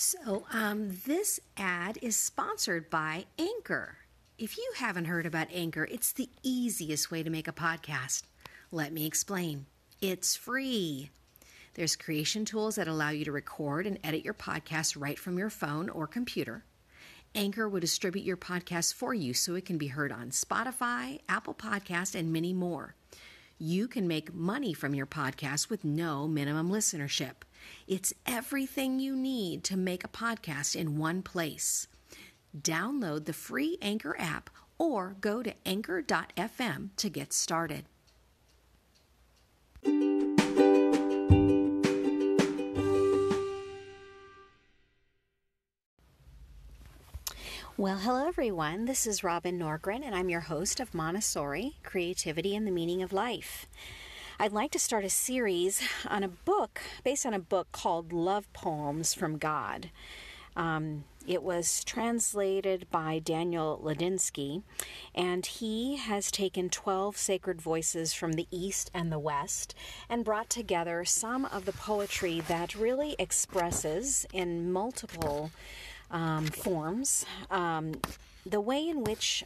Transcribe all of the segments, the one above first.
So, um, this ad is sponsored by Anchor. If you haven't heard about Anchor, it's the easiest way to make a podcast. Let me explain. It's free. There's creation tools that allow you to record and edit your podcast right from your phone or computer. Anchor will distribute your podcast for you so it can be heard on Spotify, Apple Podcast, and many more. You can make money from your podcast with no minimum listenership. It's everything you need to make a podcast in one place. Download the free Anchor app or go to anchor.fm to get started. Well, hello everyone. This is Robin Norgren, and I'm your host of Montessori Creativity and the Meaning of Life. I'd like to start a series on a book based on a book called Love Poems from God. Um, it was translated by Daniel Ladinsky, and he has taken 12 sacred voices from the East and the West and brought together some of the poetry that really expresses in multiple um, forms um, the way in which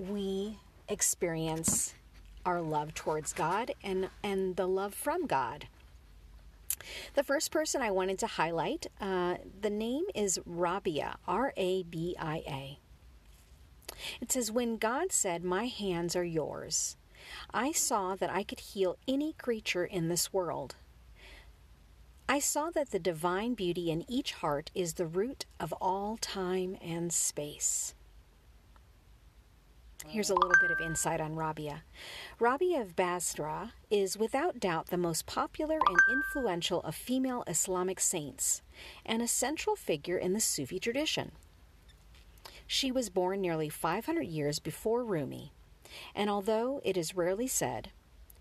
we experience our love towards God and, and the love from God. The first person I wanted to highlight, uh, the name is Rabia, R A B I A. It says, When God said, My hands are yours, I saw that I could heal any creature in this world. I saw that the divine beauty in each heart is the root of all time and space. Here's a little bit of insight on Rabia. Rabia of Basra is without doubt the most popular and influential of female Islamic saints and a central figure in the Sufi tradition. She was born nearly 500 years before Rumi, and although it is rarely said,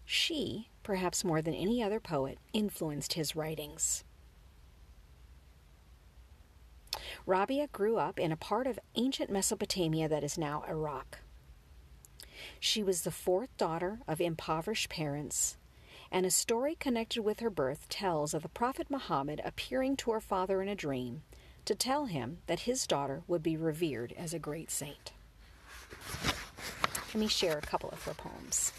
she, perhaps more than any other poet, influenced his writings. Rabia grew up in a part of ancient Mesopotamia that is now Iraq. She was the fourth daughter of impoverished parents, and a story connected with her birth tells of the Prophet Muhammad appearing to her father in a dream to tell him that his daughter would be revered as a great saint. Let me share a couple of her poems.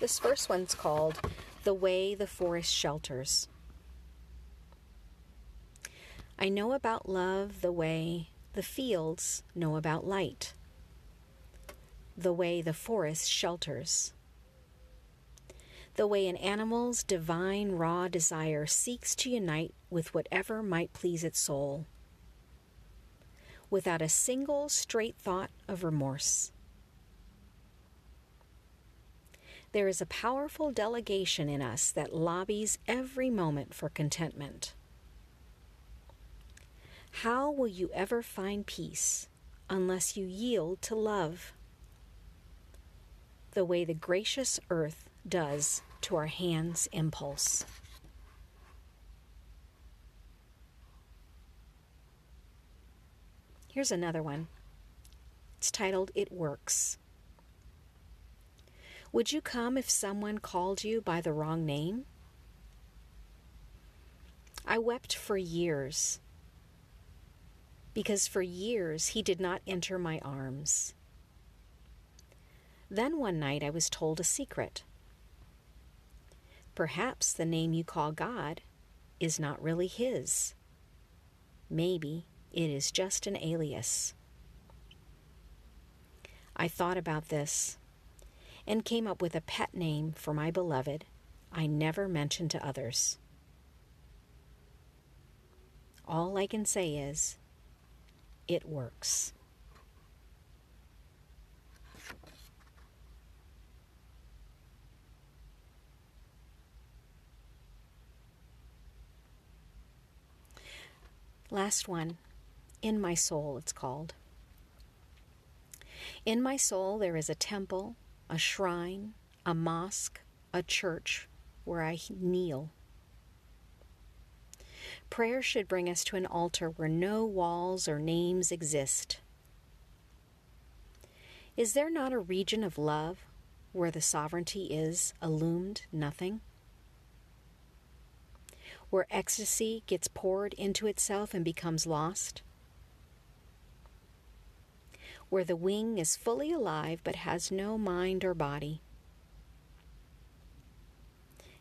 This first one's called The Way the Forest Shelters. I know about love the way the fields know about light, the way the forest shelters, the way an animal's divine raw desire seeks to unite with whatever might please its soul, without a single straight thought of remorse. There is a powerful delegation in us that lobbies every moment for contentment. How will you ever find peace unless you yield to love? The way the gracious earth does to our hand's impulse. Here's another one. It's titled It Works. Would you come if someone called you by the wrong name? I wept for years because for years he did not enter my arms. Then one night I was told a secret. Perhaps the name you call God is not really his. Maybe it is just an alias. I thought about this and came up with a pet name for my beloved I never mentioned to others. All I can say is, it works. Last one, In My Soul, it's called. In my soul, there is a temple a shrine, a mosque, a church where I kneel. Prayer should bring us to an altar where no walls or names exist. Is there not a region of love where the sovereignty is illumined nothing? where ecstasy gets poured into itself and becomes lost, where the wing is fully alive but has no mind or body.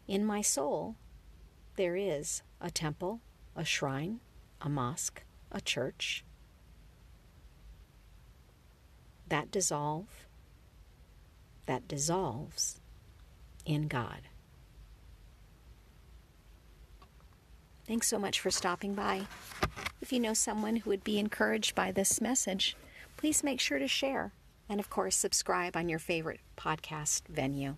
In my soul, there is a temple, a shrine, a mosque, a church that dissolve, that dissolves in God. Thanks so much for stopping by. If you know someone who would be encouraged by this message, please make sure to share and, of course, subscribe on your favorite podcast venue.